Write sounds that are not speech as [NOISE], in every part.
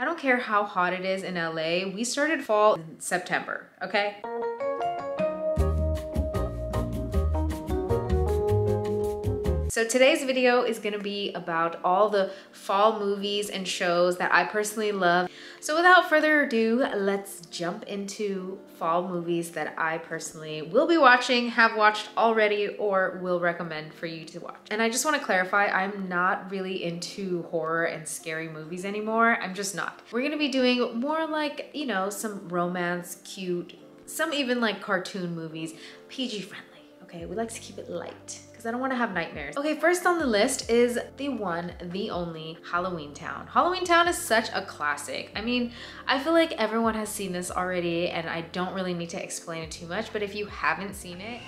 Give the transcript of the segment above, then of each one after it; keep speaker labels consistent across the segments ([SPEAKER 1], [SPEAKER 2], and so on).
[SPEAKER 1] I don't care how hot it is in LA, we started fall in September, okay? So today's video is gonna be about all the fall movies and shows that I personally love. So without further ado, let's jump into fall movies that I personally will be watching, have watched already, or will recommend for you to watch. And I just wanna clarify, I'm not really into horror and scary movies anymore. I'm just not. We're gonna be doing more like, you know, some romance, cute, some even like cartoon movies, PG friendly, okay? We like to keep it light because I don't want to have nightmares. Okay, first on the list is the one, the only Halloweentown. Halloween Town is such a classic. I mean, I feel like everyone has seen this already and I don't really need to explain it too much, but if you haven't seen it,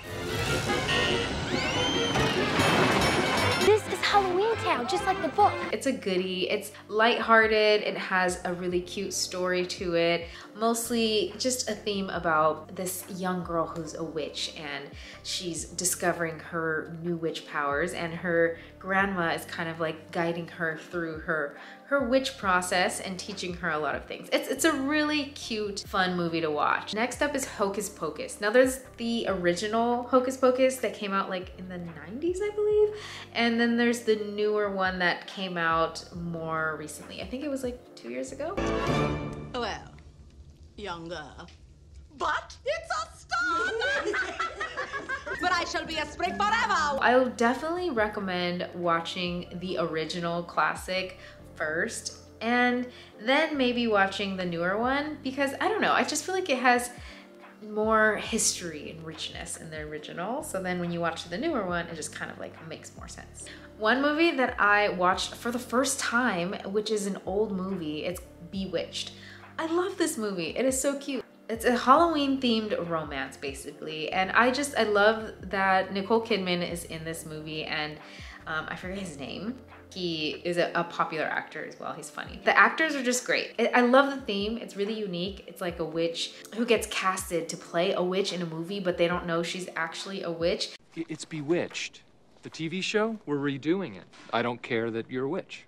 [SPEAKER 2] Halloweentown, just like the book.
[SPEAKER 1] It's a goodie. It's lighthearted. It has a really cute story to it. Mostly just a theme about this young girl who's a witch and she's discovering her new witch powers and her grandma is kind of like guiding her through her her witch process and teaching her a lot of things. It's, it's a really cute, fun movie to watch. Next up is Hocus Pocus. Now there's the original Hocus Pocus that came out like in the 90s, I believe. And then there's the newer one that came out more recently. I think it was like two years ago.
[SPEAKER 3] Well, younger. But it's a star! [LAUGHS] but I shall be a sprig forever!
[SPEAKER 1] I'll definitely recommend watching the original classic first and then maybe watching the newer one because I don't know, I just feel like it has more history and richness in the original. So then when you watch the newer one, it just kind of like makes more sense. One movie that I watched for the first time, which is an old movie, it's Bewitched. I love this movie. It is so cute. It's a Halloween themed romance basically. And I just, I love that Nicole Kidman is in this movie and um, I forget his name. He is a, a, popular actor as well. He's funny. The actors are just great. I love the theme. It's really unique. It's like a witch who gets casted to play a witch in a movie, but they don't know she's actually a witch.
[SPEAKER 4] It's Bewitched. The TV show, we're redoing it. I don't care that you're a witch.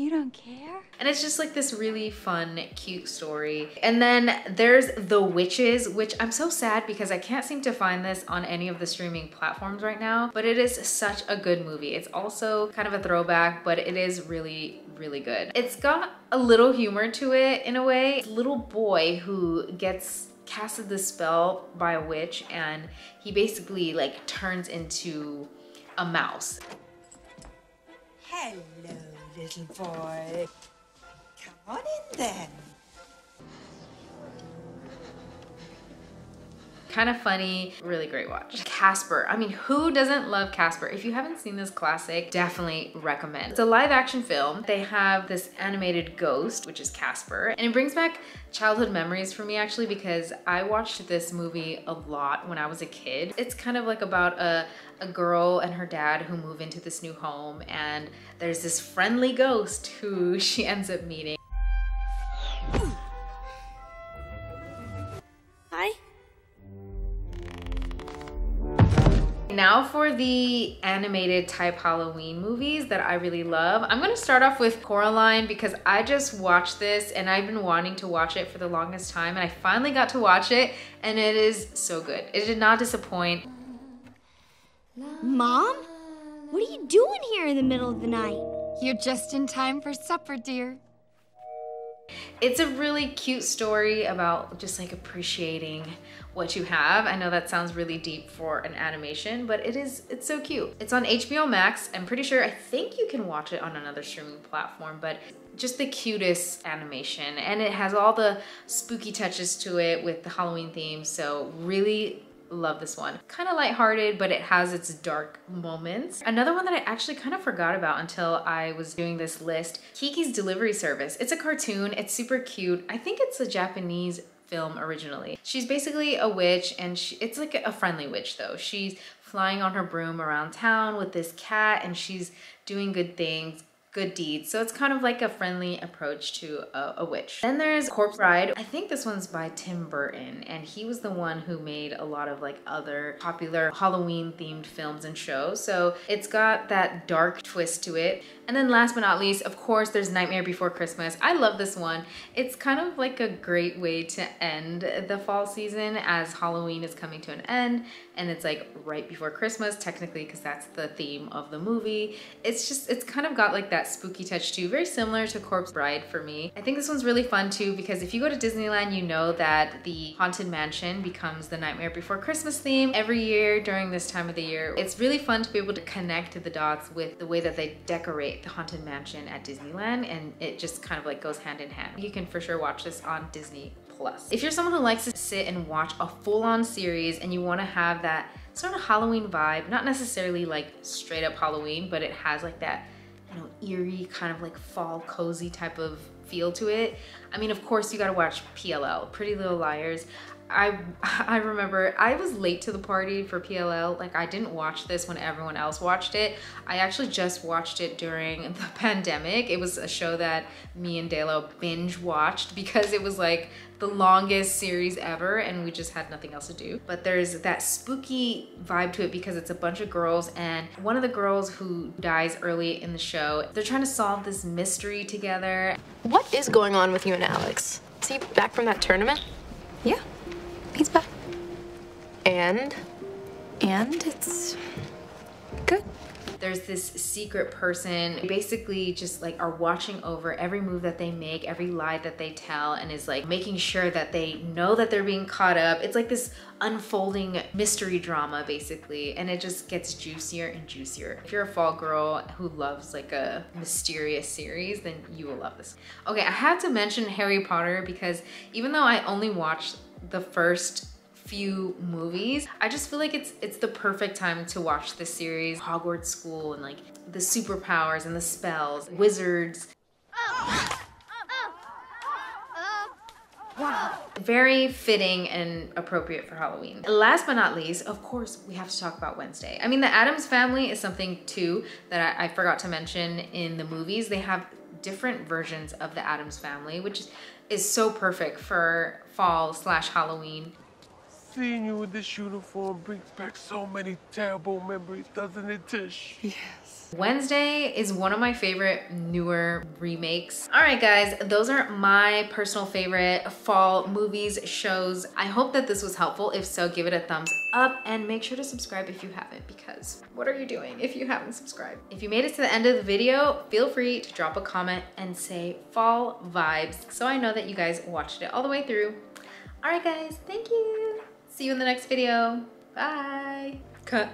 [SPEAKER 2] You don't care?
[SPEAKER 1] And it's just like this really fun, cute story. And then there's The Witches, which I'm so sad because I can't seem to find this on any of the streaming platforms right now, but it is such a good movie. It's also kind of a throwback, but it is really, really good. It's got a little humor to it in a way. Little boy who gets casted the spell by a witch and he basically like turns into a mouse.
[SPEAKER 3] Hello little boy. Come on in then.
[SPEAKER 1] Kind of funny, really great watch. Casper, I mean, who doesn't love Casper? If you haven't seen this classic, definitely recommend. It's a live action film. They have this animated ghost, which is Casper, and it brings back childhood memories for me actually because I watched this movie a lot when I was a kid. It's kind of like about a, a girl and her dad who move into this new home and there's this friendly ghost who [LAUGHS] she ends up meeting. Now for the animated type Halloween movies that I really love. I'm gonna start off with Coraline because I just watched this and I've been wanting to watch it for the longest time and I finally got to watch it and it is so good. It did not disappoint.
[SPEAKER 2] Mom? What are you doing here in the middle of the night?
[SPEAKER 5] You're just in time for supper, dear.
[SPEAKER 1] It's a really cute story about just like appreciating what you have. I know that sounds really deep for an animation, but it is, it's so cute. It's on HBO Max. I'm pretty sure, I think you can watch it on another streaming platform, but just the cutest animation. And it has all the spooky touches to it with the Halloween theme. So really love this one. Kind of lighthearted, but it has its dark moments. Another one that I actually kind of forgot about until I was doing this list, Kiki's Delivery Service. It's a cartoon, it's super cute. I think it's a Japanese film originally. She's basically a witch and she, it's like a friendly witch though. She's flying on her broom around town with this cat and she's doing good things good deeds. So it's kind of like a friendly approach to a, a, witch. Then there's Corpse Bride. I think this one's by Tim Burton and he was the one who made a lot of like other popular Halloween themed films and shows. So it's got that dark twist to it. And then last but not least, of course, there's Nightmare Before Christmas. I love this one. It's kind of like a great way to end the fall season as Halloween is coming to an end and it's like right before Christmas technically because that's the theme of the movie. It's just, it's kind of got like that spooky touch too, very similar to Corpse Bride for me. I think this one's really fun too because if you go to Disneyland, you know that the Haunted Mansion becomes the Nightmare Before Christmas theme every year during this time of the year. It's really fun to be able to connect the dots with the way that they decorate the Haunted Mansion at Disneyland and it just kind of like goes hand in hand. You can for sure watch this on Disney Plus. If you're someone who likes to sit and watch a full-on series and you wanna have that sort of Halloween vibe, not necessarily like straight up Halloween, but it has like that, you know, eerie kind of like fall cozy type of feel to it. I mean, of course you gotta watch PLL, Pretty Little Liars. I [LAUGHS] I remember I was late to the party for PLL. Like I didn't watch this when everyone else watched it. I actually just watched it during [LAUGHS] the pandemic. It was a show that me and Dalo binge watched because it was like the longest series ever and we just had nothing else to do. But there's that spooky vibe to it because it's a bunch of girls and one of the girls who dies early in the show, they're trying to solve this mystery together.
[SPEAKER 6] What is going on with you and Alex? Is he back from that tournament?
[SPEAKER 5] Yeah. He's back.
[SPEAKER 6] And?
[SPEAKER 5] And it's good.
[SPEAKER 1] There's this secret person basically just like are watching over every move that they make, every lie that they tell, and is like making sure that they know that they're being caught up. It's like this unfolding mystery drama basically, and it just gets juicier and juicier. If you're a fall girl who loves like a mysterious series, then you will love this. Okay, I had to mention Harry Potter because even though I only watched the first few movies. I just feel like it's it's the perfect time to watch this series. Hogwarts School and like the superpowers and the spells, wizards. Wow. Very fitting and appropriate for Halloween. Last but not least, of course, we have to talk about Wednesday. I mean, the Addams family is something too that I, I forgot to mention in the movies. They have different versions of the Addams family, which is is so perfect for fall slash Halloween.
[SPEAKER 7] Seeing you in this uniform brings back so many terrible memories, doesn't it, Tish?
[SPEAKER 5] Yes.
[SPEAKER 1] Wednesday is one of my favorite newer remakes. All right, guys, those are my personal favorite fall movies, shows. I hope that this was helpful. If so, give it a thumbs up and make sure to subscribe if you haven't because what are you doing if you haven't subscribed? If you made it to the end of the video, feel free to drop a comment and say fall vibes so I know that you guys watched it all the way through. All right, guys, thank you. See you in the next video. Bye. Cut.